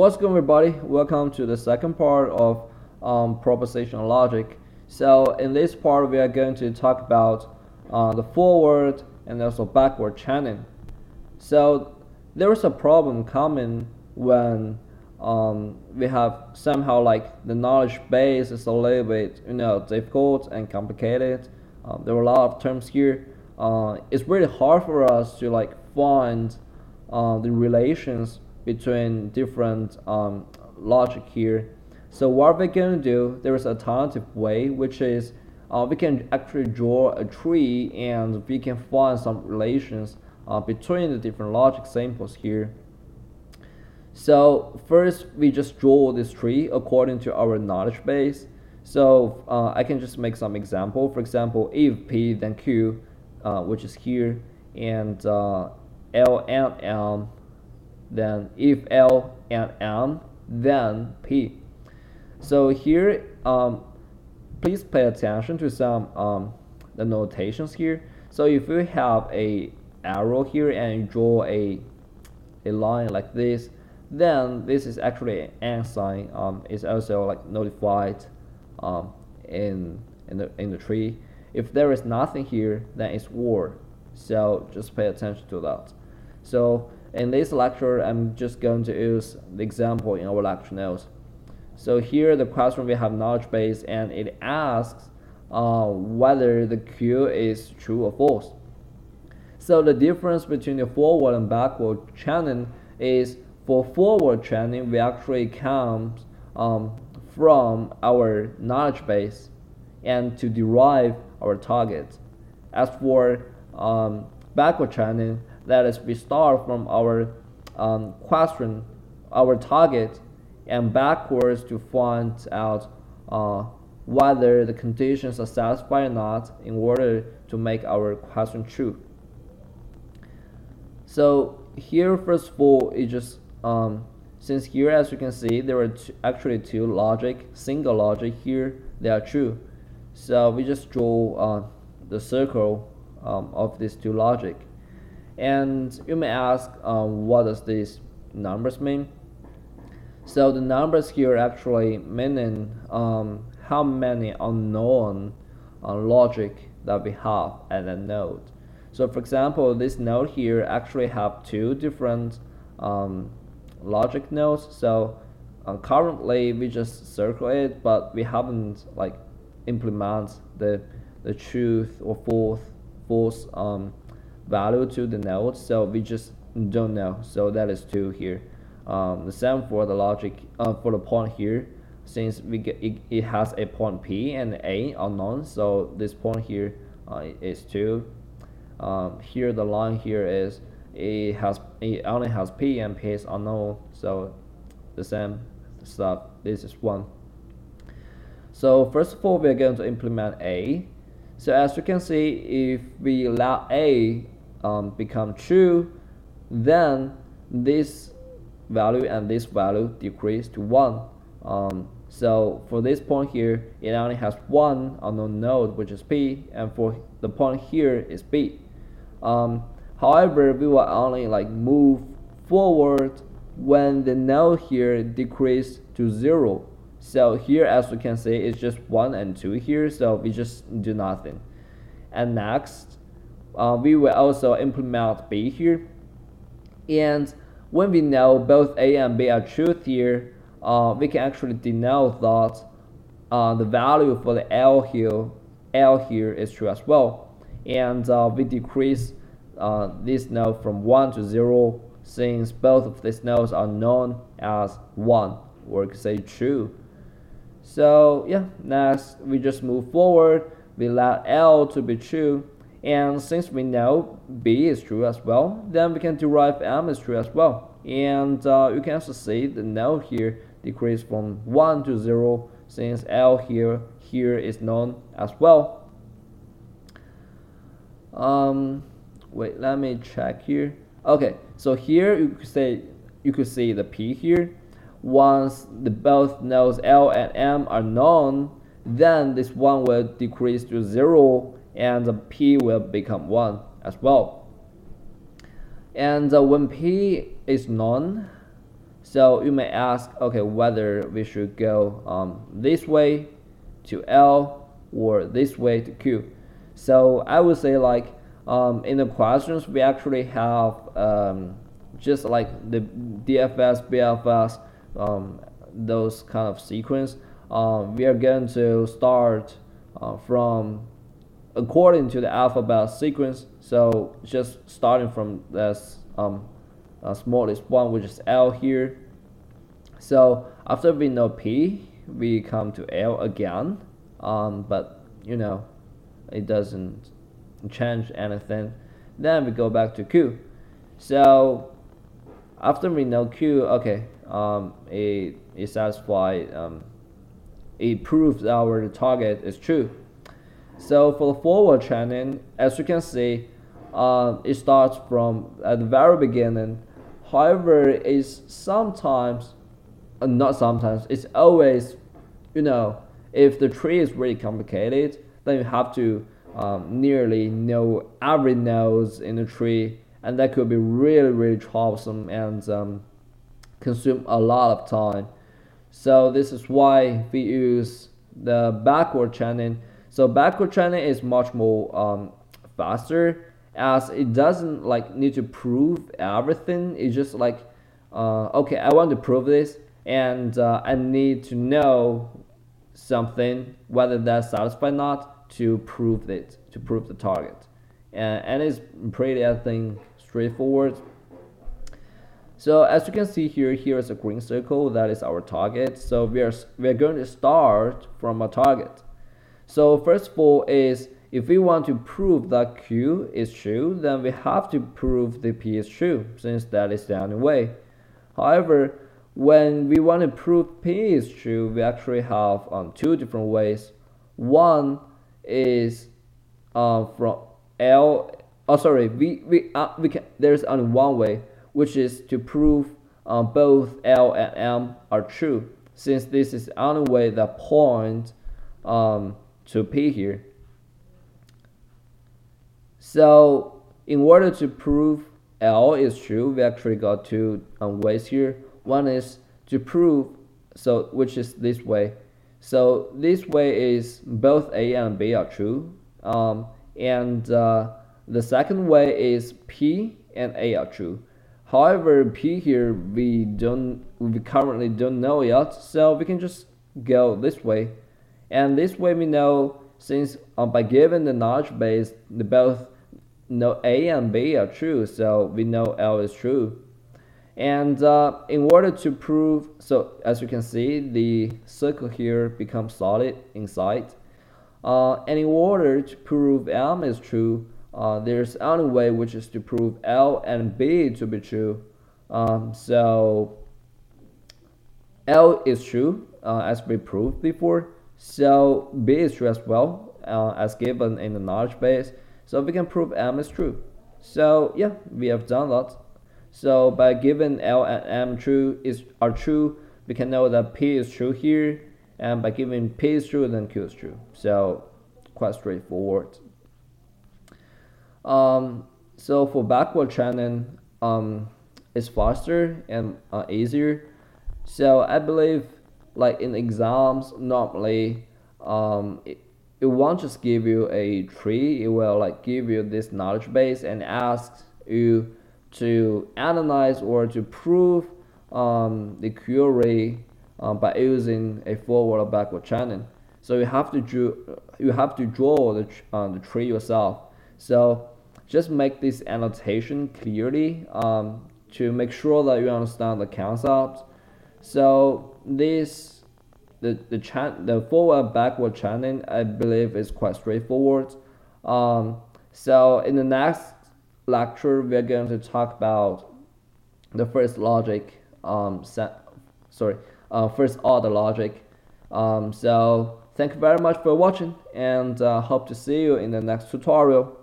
What's good everybody? Welcome to the second part of um, propositional logic. So in this part we are going to talk about uh, the forward and also backward chaining. So there is a problem common when um, we have somehow like the knowledge base is a little bit you know difficult and complicated. Um, there are a lot of terms here. Uh, it's really hard for us to like find uh, the relations between different um, logic here. So what we're going to do, there is alternative way, which is uh, we can actually draw a tree and we can find some relations uh, between the different logic samples here. So first we just draw this tree according to our knowledge base. So uh, I can just make some example. For example, if P then Q, uh, which is here, and uh, L and M then if L and M, then P. So here, um, please pay attention to some um, the notations here. So if you have a arrow here and you draw a a line like this, then this is actually an sign. Um, it's also like notified um, in in the in the tree. If there is nothing here, then it's or. So just pay attention to that. So in this lecture, I'm just going to use the example in our lecture notes. So here the question we have knowledge base and it asks uh, whether the Q is true or false. So the difference between the forward and backward chaining is for forward chaining we actually come um, from our knowledge base and to derive our target. As for um, backward chaining, that is we start from our um, question, our target, and backwards to find out uh, whether the conditions are satisfied or not in order to make our question true. So here, first of all, it just um, since here, as you can see, there are actually two logic, single logic here, they are true. So we just draw uh, the circle um, of these two logic. And you may ask, um, what does these numbers mean? So the numbers here actually meaning um, how many unknown uh, logic that we have at a node. So for example, this node here actually have two different um, logic nodes. So uh, currently we just circle it, but we haven't like implement the the truth or false false um, value to the node, so we just don't know. So that is 2 here. Um, the same for the logic uh, for the point here, since we get it, it has a point P and A unknown, so this point here uh, is 2. Um, here the line here is it has it only has P and P is unknown, so the same stuff. This is 1. So first of all, we are going to implement A. So as you can see, if we let A um, become true, then this value and this value decrease to 1. Um, so for this point here, it only has one unknown node, which is P, and for the point here is B. Um, however, we will only like move forward when the node here decrease to 0. So here, as we can see, it's just 1 and 2 here, so we just do nothing. And next, uh, we will also implement B here. And when we know both A and B are true here, uh, we can actually denote that uh, the value for the L here, L here is true as well. And uh, we decrease uh, this node from 1 to 0 since both of these nodes are known as 1 or say true. So yeah, next we just move forward. We let L to be true and since we know B is true as well, then we can derive M is true as well. And uh, you can also see the node here decrease from 1 to 0 since L here here is known as well. Um, wait, let me check here. Okay, so here you could say you could see the P here. Once the both nodes L and M are known, then this one will decrease to 0 and the p will become 1 as well. And uh, when p is known, So you may ask, okay, whether we should go um, this way to L or this way to Q. So I would say like um, in the questions we actually have um, just like the DFS, BFS, um, those kind of sequence. Um, we are going to start uh, from according to the alphabet sequence. So just starting from this um, uh, smallest one, which is L here. So after we know P, we come to L again. Um, but you know, it doesn't change anything. Then we go back to Q. So after we know Q, okay, um, it, it satisfies, um, it proves our target is true. So for the forward chaining, as you can see, uh, it starts from at the very beginning. However, it's sometimes, uh, not sometimes, it's always, you know, if the tree is really complicated, then you have to um, nearly know every node in the tree, and that could be really, really troublesome and um, consume a lot of time. So this is why we use the backward chaining. So backward chaining is much more um, faster as it doesn't like need to prove everything. It's just like, uh, okay, I want to prove this, and uh, I need to know something, whether that's satisfied or not, to prove it, to prove the target. And, and it's pretty, I think, straightforward. So as you can see here, here is a green circle, that is our target. So we are, we are going to start from a target. So first of all is, if we want to prove that Q is true, then we have to prove the P is true, since that is the only way. However, when we want to prove P is true, we actually have um, two different ways. One is uh, from L. Oh, sorry. We we uh, we can. There's only one way, which is to prove uh, both L and M are true. Since this is the only way that point um, to P here. So in order to prove L is true, we actually got two um, ways here. One is to prove, so which is this way. So this way is both A and B are true. Um, and uh, the second way is P and A are true. However, P here we don't we currently don't know yet, so we can just go this way. And this way we know since uh, by given the knowledge base, the both know A and B are true, so we know L is true. And uh, in order to prove, so as you can see, the circle here becomes solid inside. Uh, and in order to prove M is true, uh, there's only way which is to prove L and B to be true. Um, so L is true uh, as we proved before. So B is true as well uh, as given in the knowledge base. So we can prove M is true. So yeah, we have done that. So by given L and M true is are true, we can know that P is true here, and by giving P is true, then Q is true. So quite straightforward. Um, so for backward chaining, um, it's faster and uh, easier. So I believe, like in exams, normally, um, it, it won't just give you a tree. It will like give you this knowledge base and ask you to analyze or to prove um, the query um, by using a forward or backward chaining. So you have to draw, you have to draw the, uh, the tree yourself. So just make this annotation clearly um, to make sure that you understand the concept. So this the the chan the forward backward chaining I believe is quite straightforward. Um, so in the next lecture, we're going to talk about the first logic, um, set, sorry, uh, first order logic. Um, so thank you very much for watching and uh, hope to see you in the next tutorial.